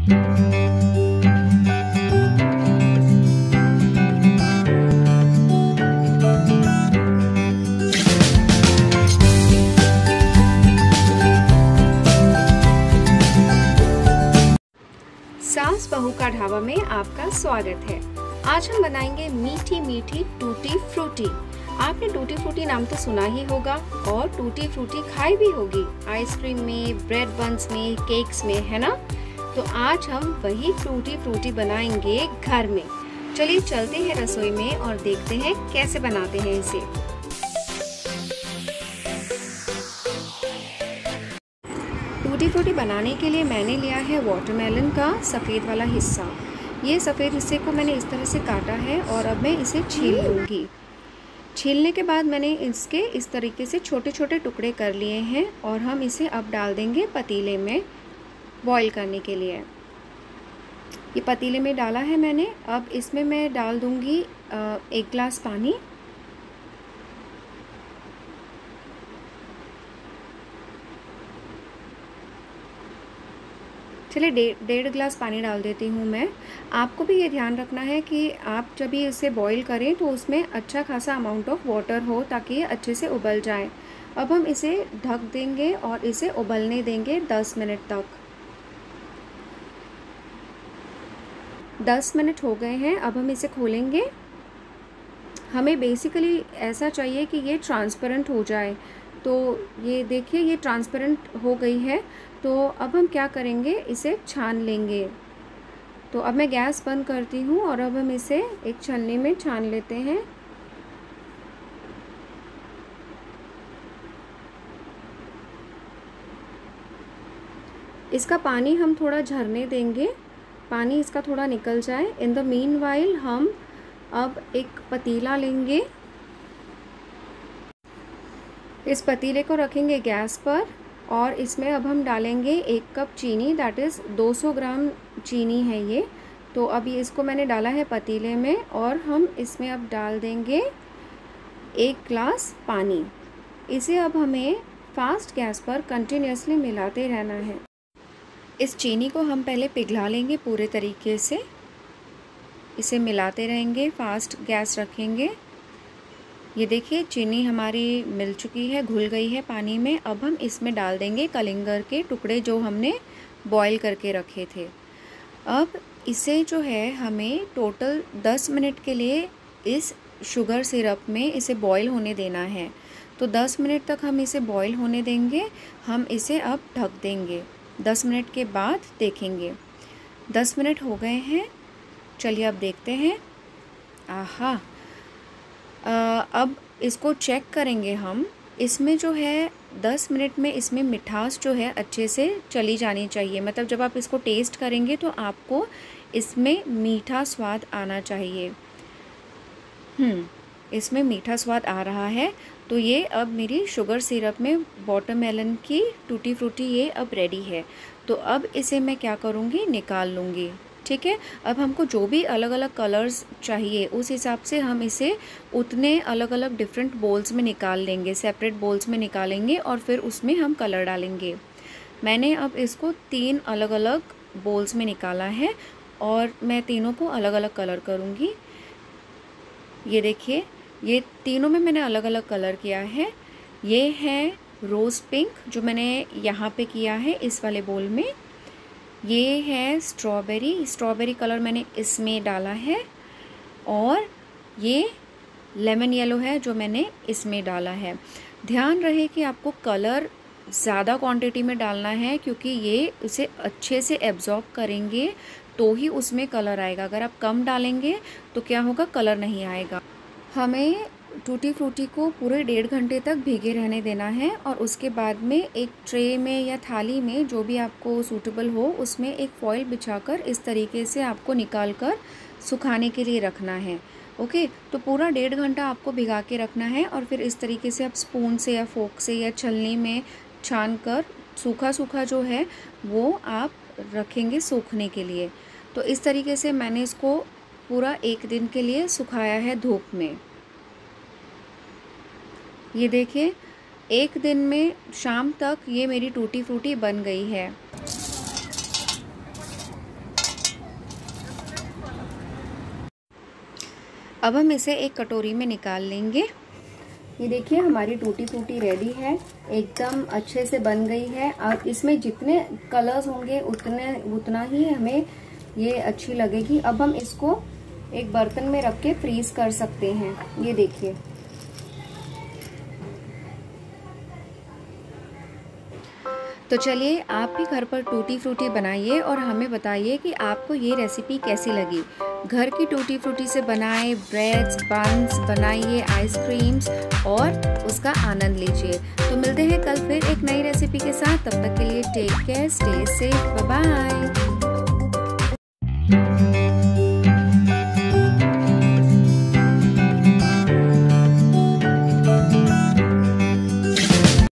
सास बहू का ढाबा में आपका स्वागत है। आज हम बनाएँगे मीठी मीठी टूटी फ्रूटी। आपने टूटी फ्रूटी नाम तो सुना ही होगा और टूटी फ्रूटी खाई भी होगी। आइसक्रीम में, ब्रेड बंस में, केक्स में, है ना? तो आज हम वही फ्रूटी फ्रूटी बनाएँगे घर में। चलिए चलते हैं रसोई में और देखते हैं कैसे बनाते हैं इसे। टूटी फ्रूटी बनाने के लिए मैंने लिया है वाटरमेलन का सफ़ेद वाला हिस्सा। ये सफ़ेद हिस्से को मैंने इस तरह से काटा है और अब मैं इसे छील लूँगी। छीलने के बाद मैंने इसके इस तरीके से छोटे छोटे टुकड़े कर लिए हैं और हम इसे अब डाल देंगे पतीले में। बॉईल करने के लिए। ये पतीले में डाला है मैंने। अब इसमें मैं डाल दूँगी एक गिलास पानी। चलिए डेढ़ डेढ़ गिलास पानी डाल देती हूँ मैं। आपको भी ये ध्यान रखना है कि आप जब भी इसे बॉईल करें तो उसमें अच्छा खासा अमाउंट ऑफ़ वाटर हो ताकि ये अच्छे से उबल जाए। अब हम इसे ढक देंगे और इसे उबलने देंगे दस मिनट तक। दस मिनट हो गए हैं, अब हम इसे खोलेंगे। हमें बेसिकली ऐसा चाहिए कि ये ट्रांसपेरेंट हो जाए। तो ये देखिए, ये ट्रांसपेरेंट हो गई है। तो अब हम क्या करेंगे, इसे छान लेंगे। तो अब मैं गैस बंद करती हूँ और अब हम इसे एक छन्नी में छान लेते हैं। इसका पानी हम थोड़ा झरने देंगे। पानी इसका थोड़ा निकल जाए। इन द मीन वाइल हम अब एक पतीला लेंगे। इस पतीले को रखेंगे गैस पर और इसमें अब हम डालेंगे एक कप चीनी दैट इज़ 200 ग्राम चीनी है ये। तो अब ये इसको मैंने डाला है पतीले में और हम इसमें अब डाल देंगे एक ग्लास पानी। इसे अब हमें फास्ट गैस पर कंटिन्यूसली मिलाते रहना है। इस चीनी को हम पहले पिघला लेंगे पूरे तरीके से। इसे मिलाते रहेंगे, फास्ट गैस रखेंगे। ये देखिए, चीनी हमारी मिल चुकी है, घुल गई है पानी में। अब हम इसमें डाल देंगे कलिंगर के टुकड़े जो हमने बॉईल करके रखे थे। अब इसे जो है, हमें टोटल दस मिनट के लिए इस शुगर सिरप में इसे बॉईल होने देना है। तो दस मिनट तक हम इसे बॉईल होने देंगे। हम इसे अब ढक देंगे। दस मिनट के बाद देखेंगे। दस मिनट हो गए हैं। चलिए अब देखते हैं। आहा। अब इसको चेक करेंगे हम। इसमें जो है, दस मिनट में इसमें मिठास जो है अच्छे से चली जानी चाहिए। मतलब जब आप इसको टेस्ट करेंगे तो आपको इसमें मीठा स्वाद आना चाहिए। इसमें मीठा स्वाद आ रहा है। तो ये अब मेरी शुगर सिरप में वाटरमेलन की टूटी फ्रूटी ये अब रेडी है। तो अब इसे मैं क्या करूँगी? निकाल लूँगी। ठीक है? अब हमको जो भी अलग अलग कलर्स चाहिए, उस हिसाब से हम इसे उतने अलग अलग डिफरेंट बोल्स में निकाल लेंगे सेपरेट बोल्स में निकालेंगे और फिर उसमें हम कलर डालेंगे। मैंने अब इसको तीन अलग अलग बोल्स में निकाला है और मैं तीनों को अलग अलग कलर करूँगी। ये देखिए ये तीनों में मैंने अलग अलग कलर किया है। ये है रोज़ पिंक जो मैंने यहाँ पे किया है, इस वाले बोल में। ये है स्ट्रॉबेरी स्ट्रॉबेरी कलर मैंने इसमें डाला है। और ये लेमन येलो है, जो मैंने इसमें डाला है। ध्यान रहे कि आपको कलर ज़्यादा क्वांटिटी में डालना है, क्योंकि ये उसे अच्छे से एब्जॉर्ब करेंगे तो ही उसमें कलर आएगा। अगर आप कम डालेंगे तो क्या होगा? कलर नहीं आएगा। हमें टूटी फ्रूटी को पूरे डेढ़ घंटे तक भीगे रहने देना है और उसके बाद में एक ट्रे में या थाली में जो भी आपको सूटेबल हो, उसमें एक फॉइल बिछाकर इस तरीके से आपको निकाल कर सुखाने के लिए रखना है। ओके? तो पूरा डेढ़ घंटा आपको भिगा के रखना है और फिर इस तरीके से आप स्पून से या फोक से या छलनी में छान कर सूखा सूखा जो है, वो आप रखेंगे सूखने के लिए। तो इस तरीके से मैंने इसको पूरा एक दिन के लिए सुखाया है धूप में। ये देखिए, एक दिन में शाम तक ये मेरी टूटी फ्रूटी बन गई है। अब हम इसे एक कटोरी में निकाल लेंगे। ये देखिए, हमारी टूटी फूटी रेडी है, एकदम अच्छे से बन गई है। और इसमें जितने कलर्स होंगे, उतने, उतना ही हमें ये अच्छी लगेगी। अब हम इसको एक बर्तन में रख के फ्रीज कर सकते हैं। ये देखिए। तो चलिए, आप भी घर पर टूटी फ्रूटी बनाइए और हमें बताइए कि आपको ये रेसिपी कैसी लगी। घर की टूटी फ्रूटी से बनाए ब्रेड्स बंस बनाइए आइसक्रीम्स और उसका आनंद लीजिए। तो मिलते हैं कल फिर एक नई रेसिपी के साथ। तब तक के लिए take care stay safe bye